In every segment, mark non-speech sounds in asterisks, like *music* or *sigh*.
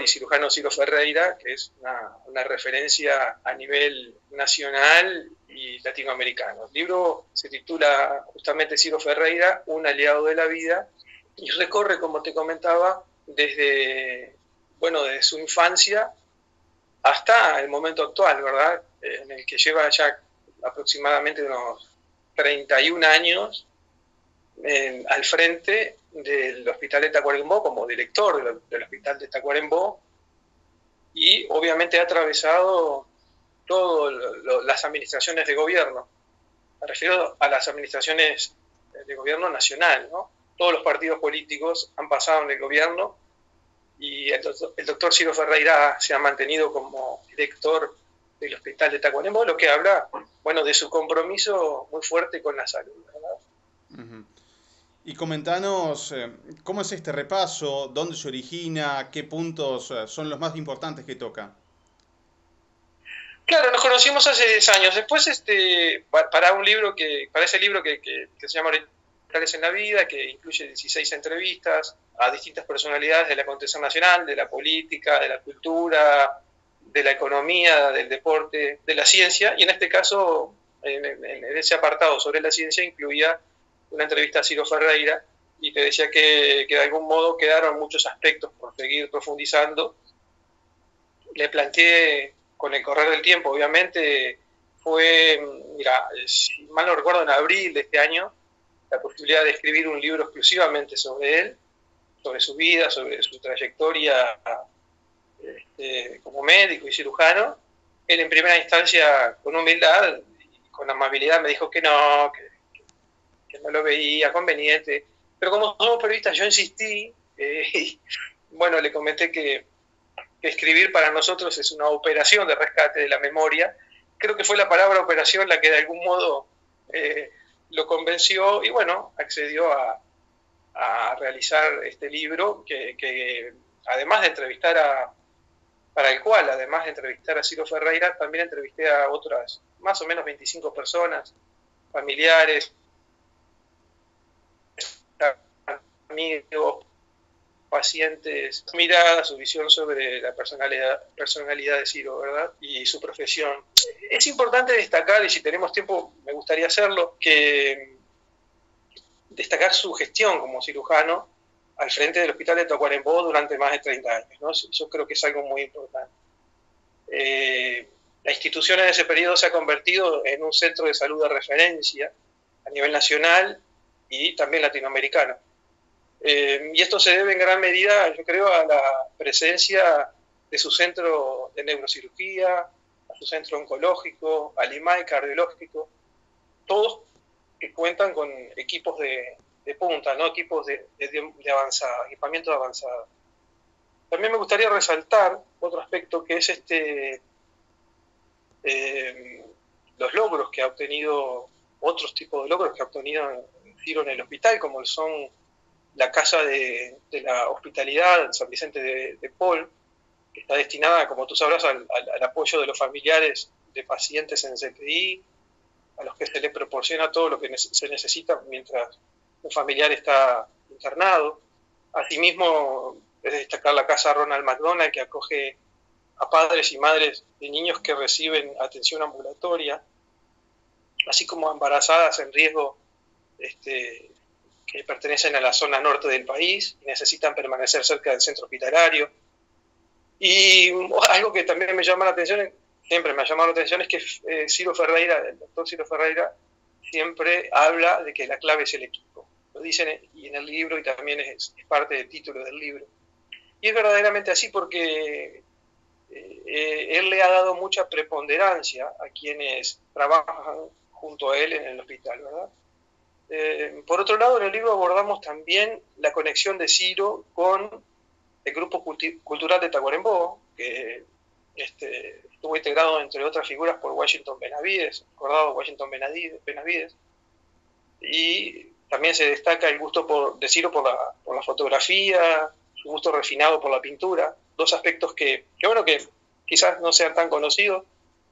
y cirujano Ciro Ferreira, que es una, referencia a nivel nacional y latinoamericano. El libro se titula justamente Ciro Ferreira, un aliado de la vida, y recorre, como te comentaba, desde, bueno, desde su infancia hasta el momento actual, ¿verdad? En el que lleva ya aproximadamente unos 31 años al frente del Hospital de Tacuarembó como director del, Hospital de Tacuarembó y obviamente ha atravesado todas las administraciones de gobierno. Me refiero a las administraciones de gobierno nacional, ¿no? Todos los partidos políticos han pasado en el gobierno y el doctor, Ciro Ferreira se ha mantenido como director del Hospital de Tacuarembó, lo que habla, bueno, de su compromiso muy fuerte con la salud, ¿verdad? Y comentanos eh, cómo es este repaso, dónde se origina, qué puntos eh, son los más importantes que toca. Claro, nos conocimos hace 10 años. Después, este, para un libro que, para ese libro que, que, se llama Orientales en la Vida, que incluye 16 entrevistas a distintas personalidades de la acontecer nacional, de la política, de la cultura, de la economía, del deporte, de la ciencia, y en este caso, en, en ese apartado sobre la ciencia, incluía una entrevista a Ciro Ferreira y te decía que, de algún modo quedaron muchos aspectos por seguir profundizando. Le planteé con el correr del tiempo, obviamente, fue, mira, si mal no recuerdo, en abril de este año, la posibilidad de escribir un libro exclusivamente sobre él, sobre su vida, sobre su trayectoria este, como médico y cirujano. Él en primera instancia, con humildad y con amabilidad, me dijo que no, que que no lo veía conveniente. Pero como somos periodistas, yo insistí, eh, *laughs* y bueno, le comenté que, escribir para nosotros es una operación de rescate de la memoria. Creo que fue la palabra operación la que de algún modo eh, lo convenció y bueno, accedió a, realizar este libro que, además de entrevistar a, para el cual, además de entrevistar a Ciro Ferreira, también entrevisté a otras más o menos 25 personas, familiares, amigos, pacientes, mirada, su visión sobre la personalidad, personalidad de Ciro, ¿verdad? Y su profesión. Es importante destacar, y si tenemos tiempo me gustaría hacerlo, que destacar su gestión como cirujano al frente del Hospital de Tacuarembó durante más de 30 años. ¿no? Yo creo que es algo muy importante. Eh, la institución en ese periodo se ha convertido en un centro de salud de referencia a nivel nacional y también latinoamericano. Eh, y esto se debe en gran medida, yo creo, a la presencia de su centro de neurocirugía, a su centro oncológico, al IMAI cardiológico, todos que cuentan con equipos de, punta, ¿no? equipos de, de, avanzada, equipamiento de avanzada. También me gustaría resaltar otro aspecto que es este eh, los logros que ha obtenido, otros tipos de logros que ha obtenido en el hospital, como son la Casa de, la Hospitalidad San Vicente de, Paul, que está destinada, como tú sabrás, al, apoyo de los familiares de pacientes en CTI, a los que se les proporciona todo lo que se necesita mientras un familiar está internado. Asimismo, es destacar la Casa Ronald McDonald, que acoge a padres y madres de niños que reciben atención ambulatoria, así como embarazadas en riesgo este, que pertenecen a la zona norte del país y necesitan permanecer cerca del centro hospitalario. Y algo que también me llama la atención, siempre me ha llamado la atención, es que eh, Ciro Ferreira, el doctor Ciro Ferreira, siempre habla de que la clave es el equipo. Lo dicen y en el libro y también es, parte del título del libro. Y es verdaderamente así porque eh, él le ha dado mucha preponderancia a quienes trabajan junto a él en el hospital, ¿verdad? Eh, por otro lado, en el libro abordamos también la conexión de Ciro con el grupo cultural de Tacuarembó, que este, estuvo integrado, entre otras figuras, por Washington Benavides, recordado Washington Benavides, y también se destaca el gusto de Ciro por la, fotografía, su gusto refinado por la pintura, dos aspectos que, que bueno, que quizás no sean tan conocidos,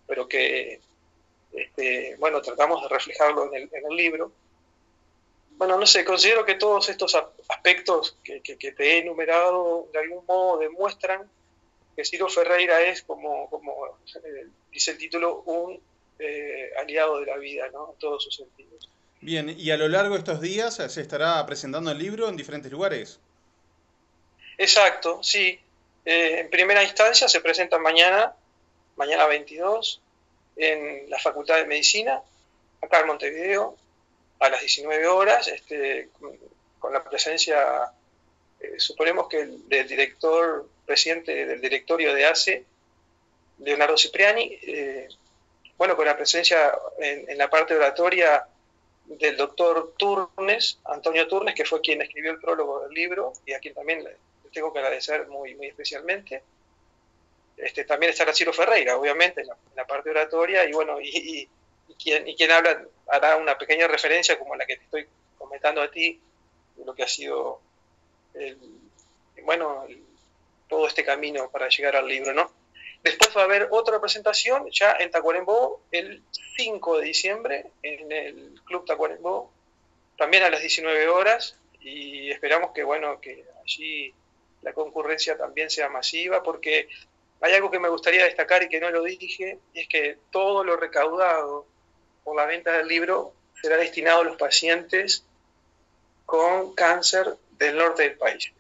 pero que, este, bueno, tratamos de reflejarlo en en el libro. Bueno, no sé, considero que todos estos aspectos que, te he enumerado de algún modo demuestran que Ciro Ferreira es, como, como dice el título, un aliado de la vida, ¿no? En todos sus sentidos. Bien, y a lo largo de estos días se estará presentando el libro en diferentes lugares. Exacto, sí. Eh, en primera instancia se presenta mañana, mañana 22, en la Facultad de Medicina, acá en Montevideo, a las 19 horas, este, con, la presencia, eh, suponemos que del director, presidente del directorio de ACE, Leonardo Cipriani, eh, bueno, con la presencia en, en la parte oratoria del doctor Turnes, Antonio Turnes, que fue quien escribió el prólogo del libro y a quien también le tengo que agradecer muy, muy especialmente. Este, también está Ciro Ferreira, obviamente, en la, parte oratoria, y bueno, y, quien, y quien habla hará una pequeña referencia como la que te estoy comentando a ti, de lo que ha sido, bueno, todo este camino para llegar al libro, ¿no? Después va a haber otra presentación ya en Tacuarembó el 5 de diciembre en el Club Tacuarembó, también a las 19 horas y esperamos que bueno que allí la concurrencia también sea masiva porque hay algo que me gustaría destacar y que no lo dije y es que todo lo recaudado por la venta del libro será destinado a los pacientes con cáncer del norte del país.